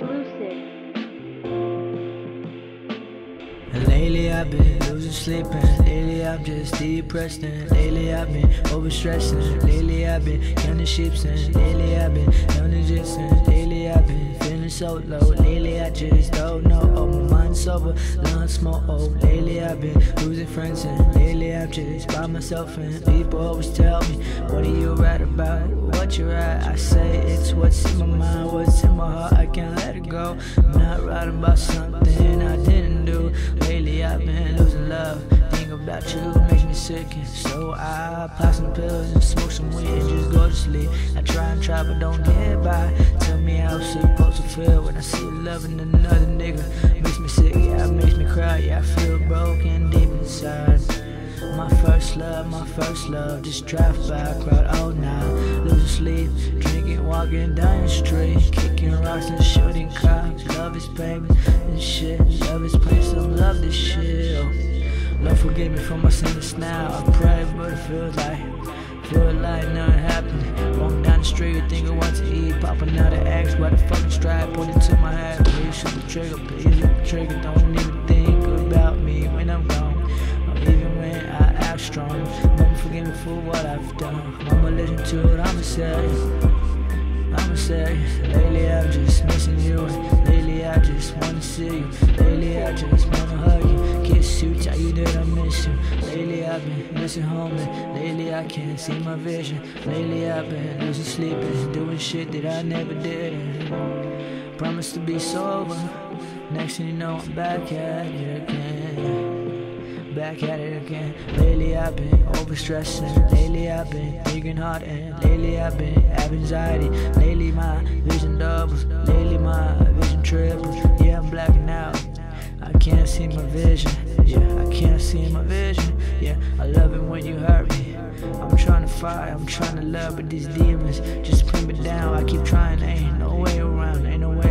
And lately I've been losing sleep and lately I'm just depressed and lately I've been overstressing. Lately I've been counting ships and lately I've been counting just and lately I've been feeling so low. Lately I just don't know. Oh, my mind's sober, lungs smoke. Oh, lately I've been losing friends and lately I'm just by myself and people always tell me, What are you right about? What you right? I say it's what's in my mind, what's in my heart. I can't let it go. I'm not writing about something I didn't do. Lately I've been losing love. Think about you makes me sick, and so I pop some pills and smoke some weed and just go to sleep. I try and try but don't get by. Tell me how to feel when I see you loving another nigga. Makes me sick, yeah, it makes me cry. Yeah, I feel broken deep inside. My first love, my first love, just drive by, crowd all night, losing sleep, drinking, walking down the street, kicking rocks and shooting cops. Love is pain and shit, love is pain, some love this shit. Lord forgive me for my sins now. I pray, but it feels like, feel like nothing street, thinking what to eat, popping out the axe, why the fucking strap, pointing to my head. Please shoot the trigger, please hit the trigger. Don't even think about me when I'm gone, or even when I act strong. Mama, forgive me for what I've done. Mama, listen to it, I'ma say. I'ma say, lately I'm just missing you, lately I just wanna see you. Lately I just wanna hug you, kiss you, tell you that I miss you. Lately I've been missing home, lately I can't see my vision. Lately I've been losing sleep and doing shit that I never did. Promise to be sober. Next thing you know, I'm back at it again back at it again. Lately I've been overstressing. Lately I've been thinking hard and lately I've been having anxiety. Lately my vision doubles. Lately my vision triples. Can't see my vision. Yeah, I can't see my vision. Yeah, I love it when you hurt me. I'm trying to fight, I'm trying to love, but these demons just put me down. I keep trying, ain't no way around, ain't no way